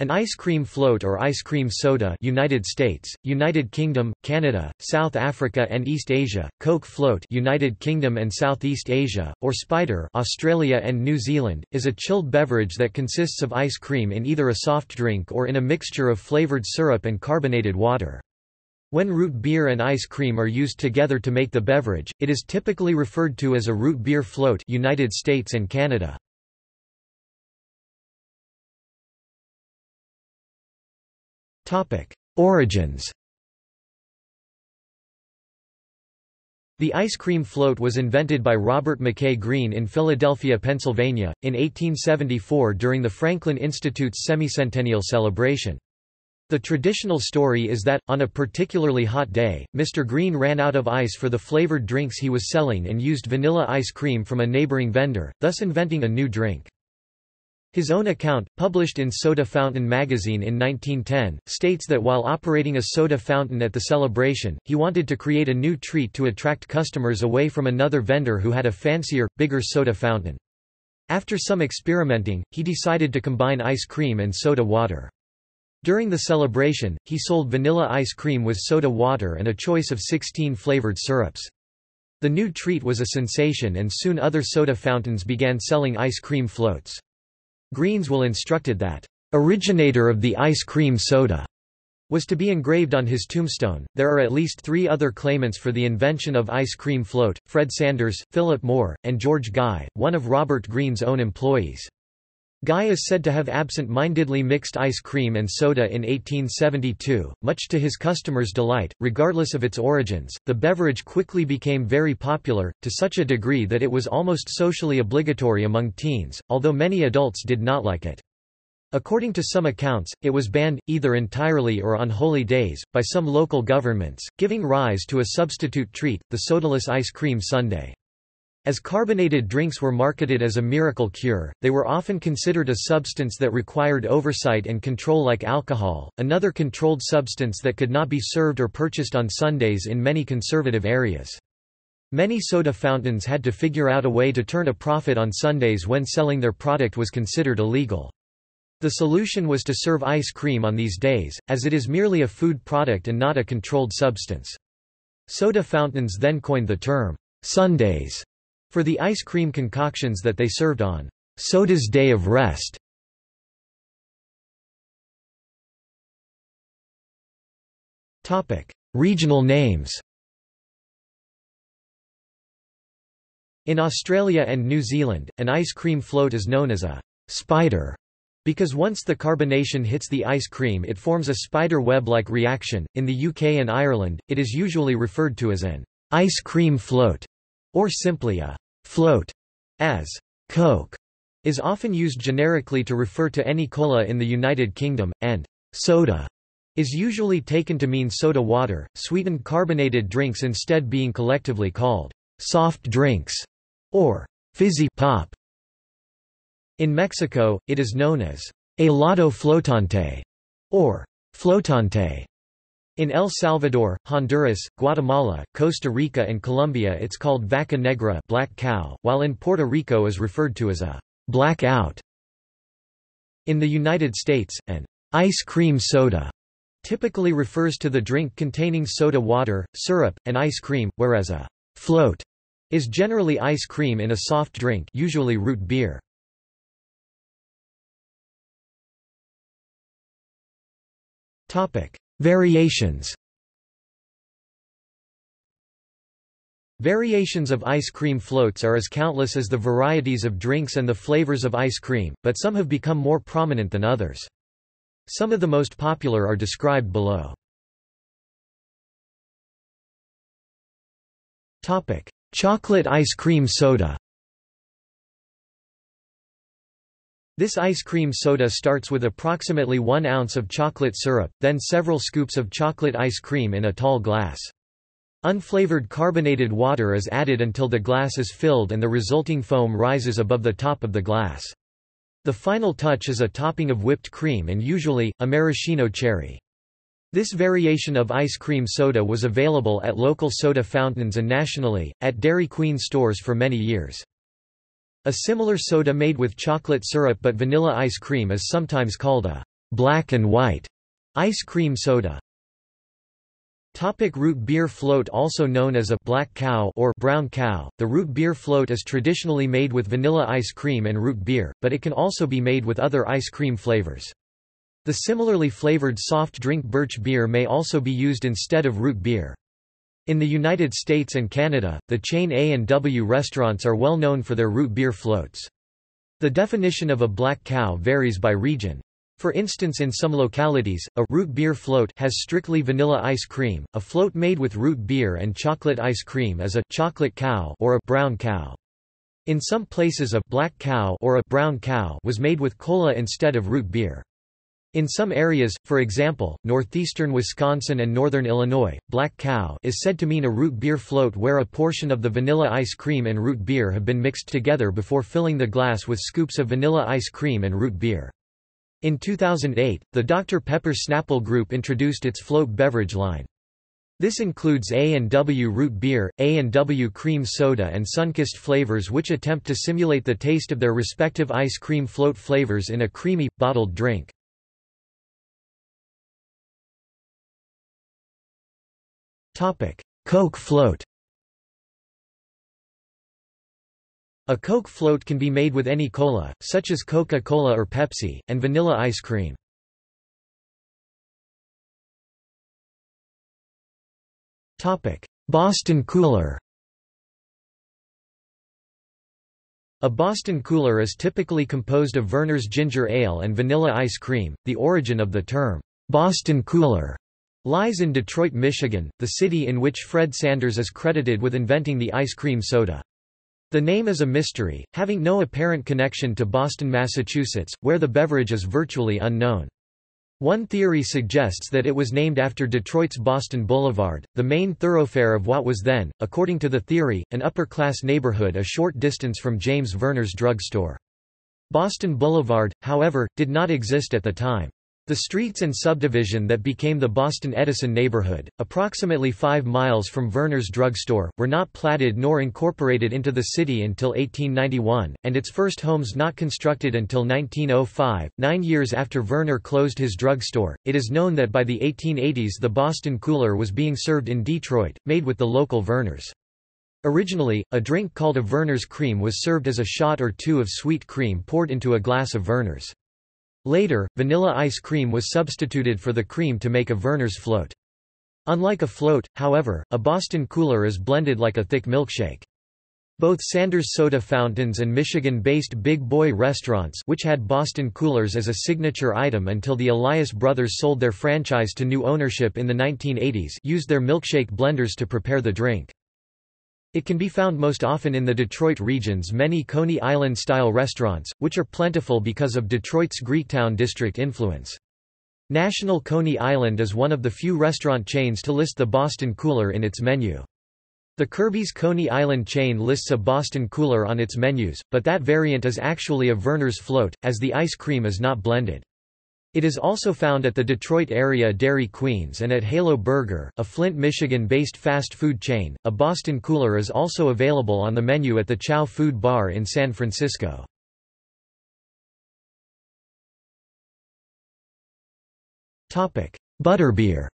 An ice cream float or ice cream soda United States, United Kingdom, Canada, South Africa and East Asia, Coke float United Kingdom and Southeast Asia, or Spider Australia and New Zealand, is a chilled beverage that consists of ice cream in either a soft drink or in a mixture of flavored syrup and carbonated water. When root beer and ice cream are used together to make the beverage, it is typically referred to as a root beer float United States and Canada. Origins The ice cream float was invented by Robert McKay Green in Philadelphia, Pennsylvania, in 1874 during the Franklin Institute's semicentennial celebration. The traditional story is that, on a particularly hot day, Mr. Green ran out of ice for the flavored drinks he was selling and used vanilla ice cream from a neighboring vendor, thus inventing a new drink. His own account, published in Soda Fountain magazine in 1910, states that while operating a soda fountain at the celebration, he wanted to create a new treat to attract customers away from another vendor who had a fancier, bigger soda fountain. After some experimenting, he decided to combine ice cream and soda water. During the celebration, he sold vanilla ice cream with soda water and a choice of 16 flavored syrups. The new treat was a sensation and soon other soda fountains began selling ice cream floats. Green's will instructed that, "...originator of the ice cream soda." was to be engraved on his tombstone. There are at least three other claimants for the invention of ice cream float, Fred Sanders, Philip Moore, and George Guy, one of Robert Green's own employees. Guy is said to have absent-mindedly mixed ice cream and soda in 1872, much to his customers' delight. Regardless of its origins, the beverage quickly became very popular, to such a degree that it was almost socially obligatory among teens, although many adults did not like it. According to some accounts, it was banned, either entirely or on holy days, by some local governments, giving rise to a substitute treat, the sodaless ice cream sundae. As carbonated drinks were marketed as a miracle cure, they were often considered a substance that required oversight and control like alcohol, another controlled substance that could not be served or purchased on Sundays in many conservative areas. Many soda fountains had to figure out a way to turn a profit on Sundays when selling their product was considered illegal. The solution was to serve ice cream on these days, as it is merely a food product and not a controlled substance. Soda fountains then coined the term, Sundays for the ice cream concoctions that they served on Soda's Day of Rest. Topic: Regional names In Australia and New Zealand, an ice cream float is known as a spider because once the carbonation hits the ice cream it forms a spider web-like reaction. In the UK and Ireland, it is usually referred to as an ice cream float or simply a Float, as Coke, is often used generically to refer to any cola in the United Kingdom, and soda is usually taken to mean soda water, sweetened carbonated drinks instead being collectively called soft drinks or fizzy pop. In Mexico, it is known as helado flotante or flotante. In El Salvador, Honduras, Guatemala, Costa Rica and Colombia it's called vaca negra black cow, while in Puerto Rico is referred to as a blackout. In the United States, an ice cream soda typically refers to the drink containing soda water, syrup, and ice cream, whereas a float is generally ice cream in a soft drink usually root beer. Topic: Variations Variations of ice cream floats are as countless as the varieties of drinks and the flavors of ice cream, but some have become more prominent than others. Some of the most popular are described below. Chocolate ice cream soda This ice cream soda starts with approximately 1 ounce of chocolate syrup, then several scoops of chocolate ice cream in a tall glass. Unflavored carbonated water is added until the glass is filled and the resulting foam rises above the top of the glass. The final touch is a topping of whipped cream and usually, a maraschino cherry. This variation of ice cream soda was available at local soda fountains and nationally, at Dairy Queen stores for many years. A similar soda made with chocolate syrup but vanilla ice cream is sometimes called a black and white ice cream soda. Topic root beer float Also known as a black cow or brown cow, the root beer float is traditionally made with vanilla ice cream and root beer, but it can also be made with other ice cream flavors. The similarly flavored soft drink birch beer may also be used instead of root beer. In the United States and Canada, the chain A&W restaurants are well known for their root beer floats. The definition of a black cow varies by region. For instance in some localities, a root beer float has strictly vanilla ice cream, a float made with root beer and chocolate ice cream is a chocolate cow or a brown cow. In some places a black cow or a brown cow was made with cola instead of root beer. In some areas, for example, northeastern Wisconsin and northern Illinois, black cow is said to mean a root beer float where a portion of the vanilla ice cream and root beer have been mixed together before filling the glass with scoops of vanilla ice cream and root beer. In 2008, the Dr. Pepper Snapple Group introduced its float beverage line. This includes A&W root beer, A&W cream soda and Sunkist flavors which attempt to simulate the taste of their respective ice cream float flavors in a creamy, bottled drink. Coke float A Coke float can be made with any cola, such as Coca-Cola or Pepsi, and vanilla ice cream. Boston Cooler A Boston Cooler is typically composed of Vernors ginger ale and vanilla ice cream. The origin of the term, Boston Cooler, lies in Detroit, Michigan, the city in which Fred Sanders is credited with inventing the ice cream soda. The name is a mystery, having no apparent connection to Boston, Massachusetts, where the beverage is virtually unknown. One theory suggests that it was named after Detroit's Boston Boulevard, the main thoroughfare of what was then, according to the theory, an upper-class neighborhood a short distance from James Vernor's drugstore. Boston Boulevard, however, did not exist at the time. The streets and subdivision that became the Boston Edison neighborhood, approximately 5 miles from Vernors drugstore, were not platted nor incorporated into the city until 1891, and its first homes not constructed until 1905, nine years after Vernor closed his drugstore. It is known that by the 1880s the Boston Cooler was being served in Detroit, made with the local Vernors. Originally, a drink called a Vernors cream was served as a shot or two of sweet cream poured into a glass of Vernors. Later, vanilla ice cream was substituted for the cream to make a Vernors float. Unlike a float, however, a Boston cooler is blended like a thick milkshake. Both Sanders soda fountains and Michigan-based Big Boy restaurants which had Boston coolers as a signature item until the Elias brothers sold their franchise to new ownership in the 1980s used their milkshake blenders to prepare the drink. It can be found most often in the Detroit region's many Coney Island-style restaurants, which are plentiful because of Detroit's Greektown district influence. National Coney Island is one of the few restaurant chains to list the Boston Cooler in its menu. The Kerby's Koney Island chain lists a Boston Cooler on its menus, but that variant is actually a Vernors float, as the ice cream is not blended. It is also found at the Detroit area Dairy Queens and at Halo Burger, a Flint, Michigan-based fast food chain. A Boston Cooler is also available on the menu at the Chow Food Bar in San Francisco. Topic: Butterbeer.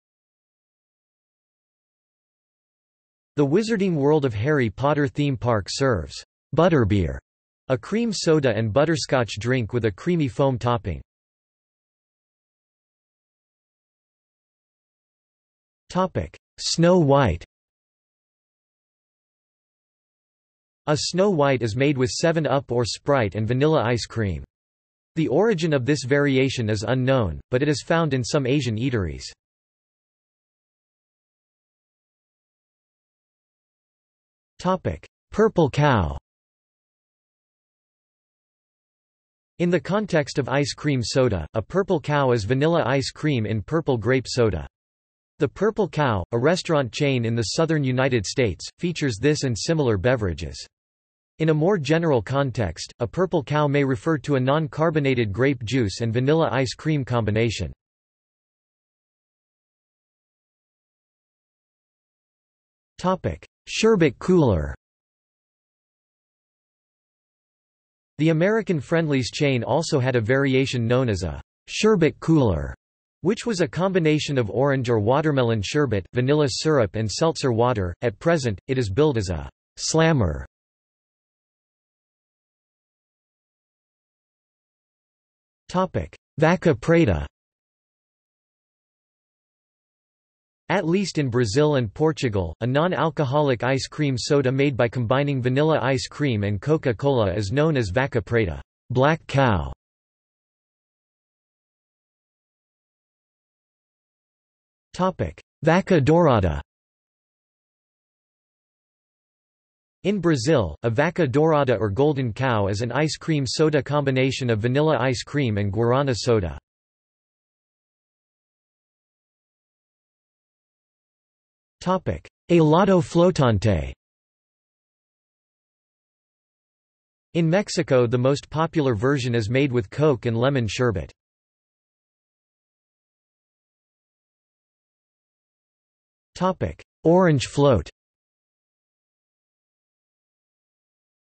The Wizarding World of Harry Potter theme park serves Butterbeer, a cream soda and butterscotch drink with a creamy foam topping. Topic: Snow White. A Snow White is made with 7-Up or Sprite and vanilla ice cream. The origin of this variation is unknown, but it is found in some Asian eateries. Topic: Purple Cow. In the context of ice cream soda, a purple cow is vanilla ice cream in purple grape soda. The Purple Cow, a restaurant chain in the southern United States, features this and similar beverages. In a more general context, a purple cow may refer to a non-carbonated grape juice and vanilla ice cream combination. Sherbet cooler The American Friendly's chain also had a variation known as a sherbet cooler, which was a combination of orange or watermelon sherbet, vanilla syrup and seltzer water. At present, it is billed as a slammer. Vaca Preta At least in Brazil and Portugal, a non-alcoholic ice cream soda made by combining vanilla ice cream and Coca-Cola is known as Vaca Preta black cow". Vaca dourada In Brazil, a vaca dourada or golden cow is an ice cream soda combination of vanilla ice cream and guarana soda. Helado flotante In Mexico the most popular version is made with Coke and lemon sherbet. Orange float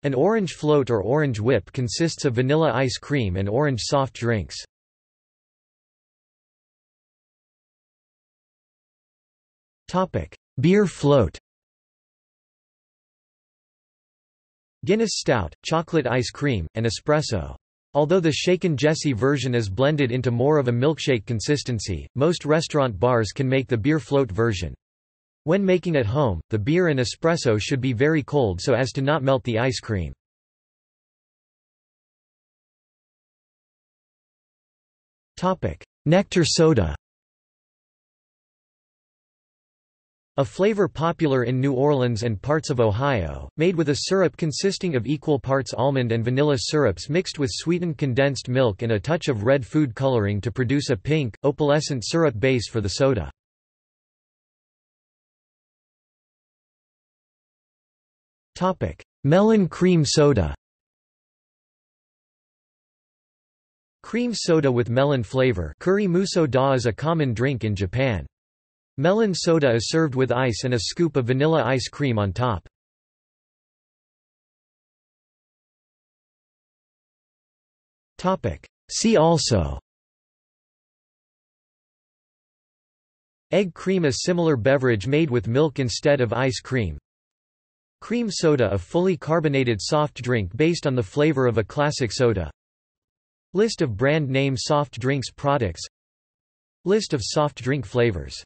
An orange float or orange whip consists of vanilla ice cream and orange soft drinks. Topic: Beer float Guinness Stout, chocolate ice cream, and espresso. Although the shaken Jessie version is blended into more of a milkshake consistency, most restaurant bars can make the beer float version. When making at home, the beer and espresso should be very cold so as to not melt the ice cream. Nectar soda A flavor popular in New Orleans and parts of Ohio, made with a syrup consisting of equal parts almond and vanilla syrups mixed with sweetened condensed milk and a touch of red food coloring to produce a pink, opalescent syrup base for the soda. Melon cream soda. Cream soda with melon flavor. Kurīmu sōda is a common drink in Japan. Melon soda is served with ice and a scoop of vanilla ice cream on top. See also. Egg cream A similar beverage made with milk instead of ice cream Cream soda A fully carbonated soft drink based on the flavor of a classic soda. List of brand name soft drinks products. List of soft drink flavors